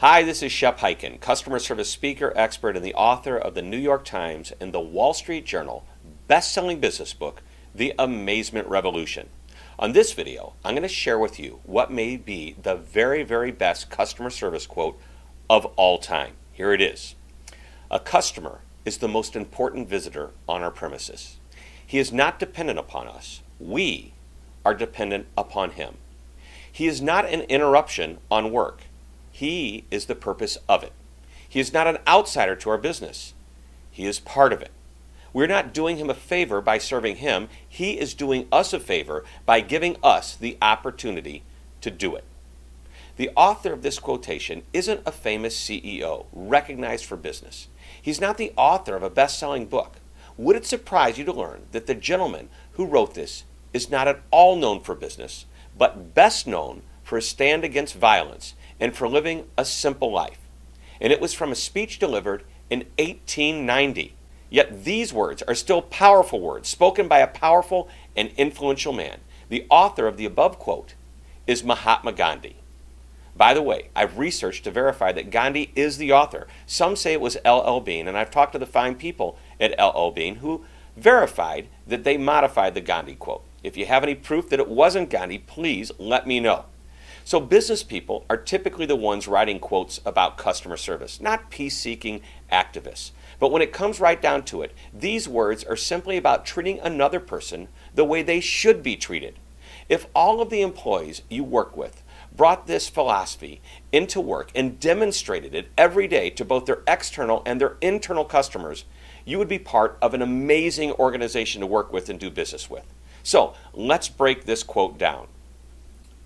Hi, this is Shep Hyken, customer service speaker, expert, and the author of the New York Times and the Wall Street Journal best-selling business book, The Amazement Revolution. On this video, I'm going to share with you what may be the very, very best customer service quote of all time. Here it is. A customer is the most important visitor on our premises. He is not dependent upon us. We are dependent upon him. He is not an interruption on work. He is the purpose of it. He is not an outsider to our business. He is part of it. We're not doing him a favor by serving him. He is doing us a favor by giving us the opportunity to do it. The author of this quotation isn't a famous CEO recognized for business. He's not the author of a best selling book. Would it surprise you to learn that the gentleman who wrote this is not at all known for business, but best known for his stand against violence and for living a simple life. And it was from a speech delivered in 1890. Yet these words are still powerful words spoken by a powerful and influential man. The author of the above quote is Mahatma Gandhi. By the way, I've researched to verify that Gandhi is the author. Some say it was L.L. Bean, and I've talked to the fine people at L.L. Bean who verified that they modified the Gandhi quote. If you have any proof that it wasn't Gandhi, please let me know. So, business people are typically the ones writing quotes about customer service, not peace seeking activists. But when it comes right down to it, these words are simply about treating another person the way they should be treated. If all of the employees you work with brought this philosophy into work and demonstrated it every day to both their external and their internal customers, you would be part of an amazing organization to work with and do business with. So let's break this quote down.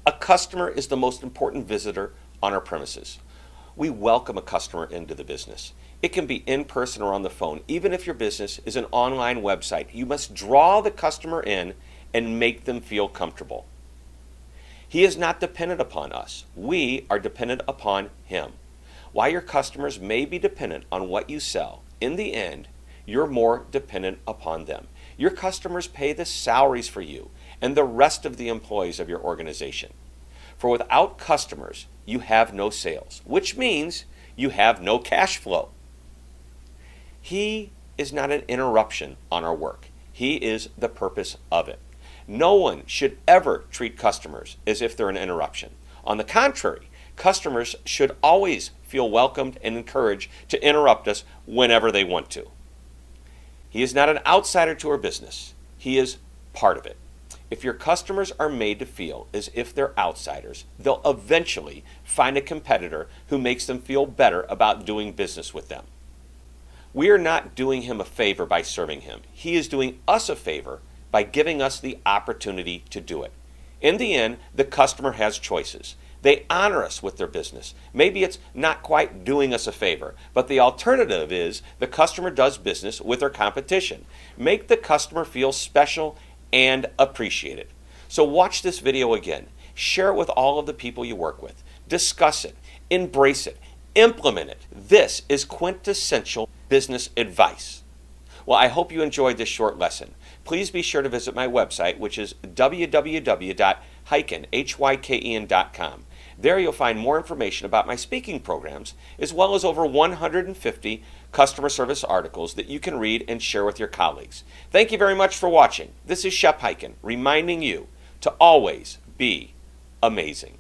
A customer is the most important visitor on our premises. We welcome a customer into the business. It can be in person or on the phone. Even if your business is an online website, you must draw the customer in and make them feel comfortable. He is not dependent upon us. We are dependent upon him. While your customers may be dependent on what you sell, in the end, you're more dependent upon them. Your customers pay the salaries for you and the rest of the employees of your organization. For without customers, you have no sales, which means you have no cash flow. He is not an interruption on our work. He is the purpose of it. No one should ever treat customers as if they're an interruption. On the contrary, customers should always feel welcomed and encouraged to interrupt us whenever they want to. He is not an outsider to our business. He is part of it. If your customers are made to feel as if they're outsiders, they'll eventually find a competitor who makes them feel better about doing business with them. We are not doing him a favor by serving him. He is doing us a favor by giving us the opportunity to do it. In the end, the customer has choices. They honor us with their business. Maybe it's not quite doing us a favor, but the alternative is the customer does business with their competition. Make the customer feel special and appreciate it. So watch this video again. Share it with all of the people you work with. Discuss it. Embrace it. Implement it. This is quintessential business advice. Well, I hope you enjoyed this short lesson. Please be sure to visit my website, which is www.hyken.com. There you'll find more information about my speaking programs, as well as over 150 customer service articles that you can read and share with your colleagues. Thank you very much for watching. This is Shep Hyken reminding you to always be amazing.